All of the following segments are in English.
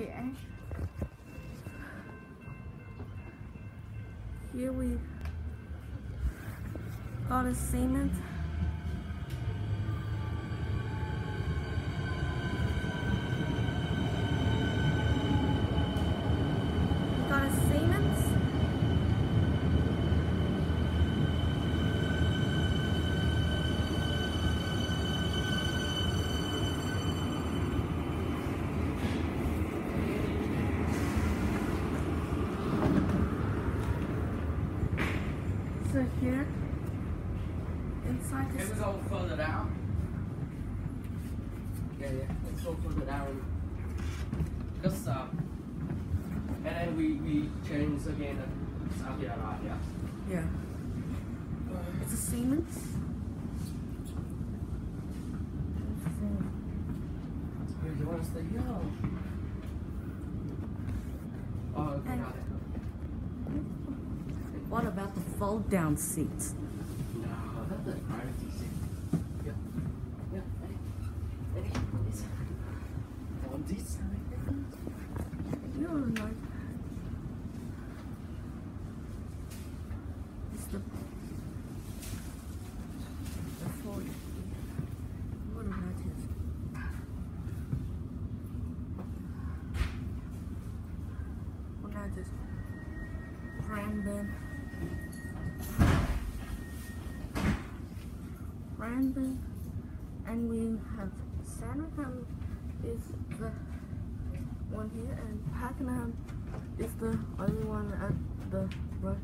Okay, here we got a cement. Here, inside this was all further down. Yeah, yeah, it's all further down. Because, uh, and then we, we changed again. It's right? Yeah. Yeah. It's a Siemens. Here, you want to stay here? Oh, okay, And- got it. What about the fold down seats? The privacy seat. Yeah. Yeah, Eddie. Eddie, on this side. On this side. You don't like. It's the. The fold. What about it? What about this? Brandon. And we have Sandringham is the one here, and Pakenham is the only one at the right.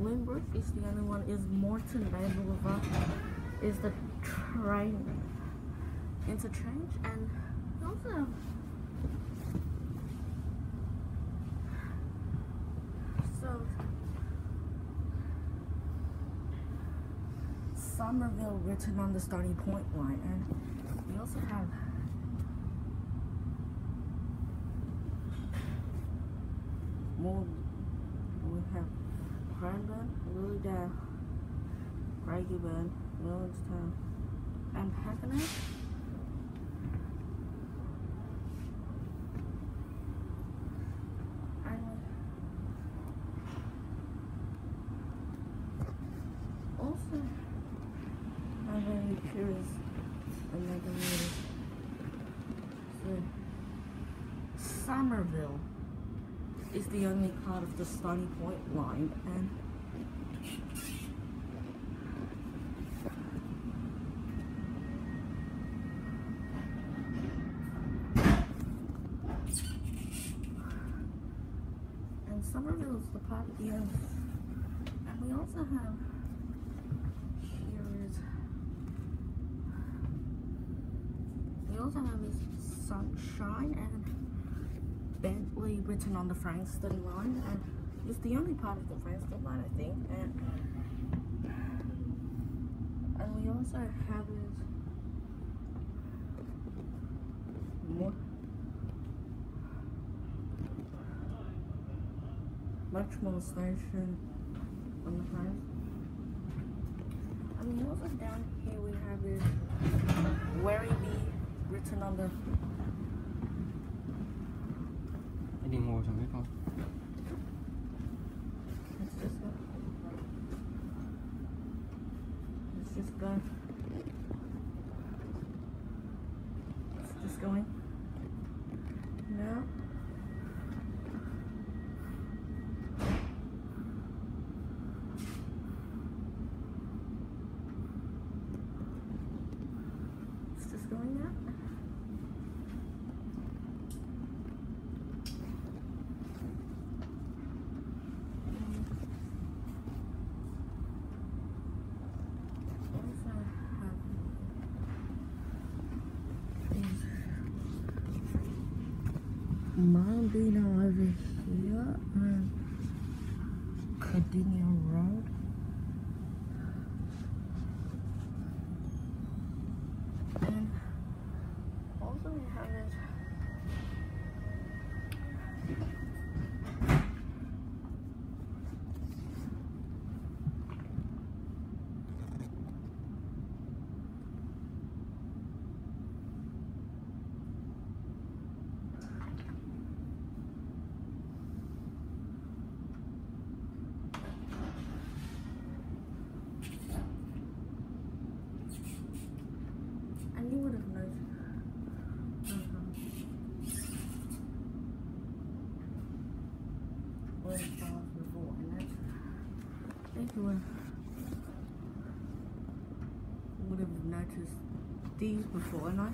Lynbrook is the only one. Is Morton Bay Boulevard is the train interchange, and also have so Somerville written on the Stony Point line, and we also have more. We have Brandon, Lilydale, Craigieburn, Williamstown, and Pakenham. Also very curious another Somerville is the only part of the Stony Point line and and Somerville is the part of the end and we also have here is we also have is sunshine and Bentleigh written on the Frankston line, and it's the only part of the Frankston line, I think. And and we also have is much more station on the front. And we also down here we have is Werribee written on the Eddie ngồi trong cái con. Let's just go. Let's just go. It's just going. No. It's just going now. also have is Mambina over here and Cardinia Road. And also we have it you would have noticed these before, and I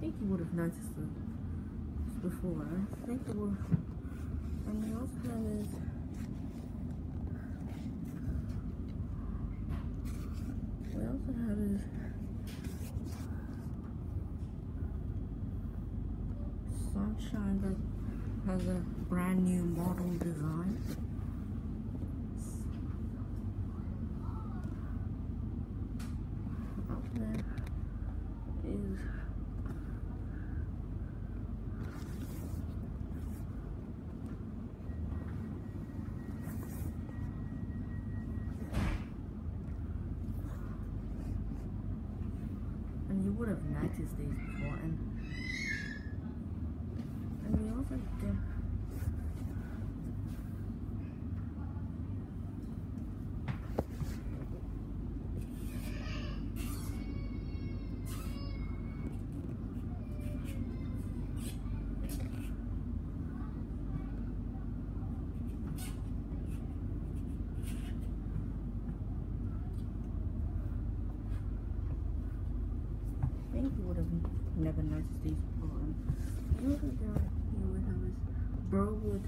think you would have noticed them before. Eh? I think you would. And also have is we also have is sunshine that has a brand new model design. There is and you would have noticed these before and think you would have never noticed these before. Have done, you would have this Burwood.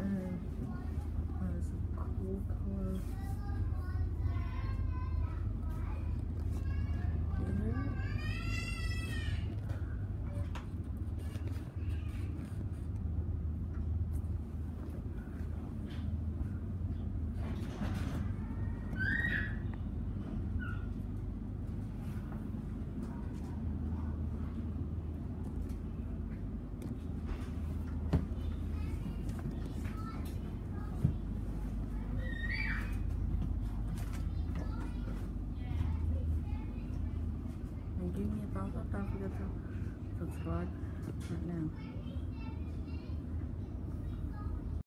And has a cool color. Here. And give me a thumbs up. Don't forget to subscribe right now.